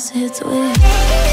Cause it's with.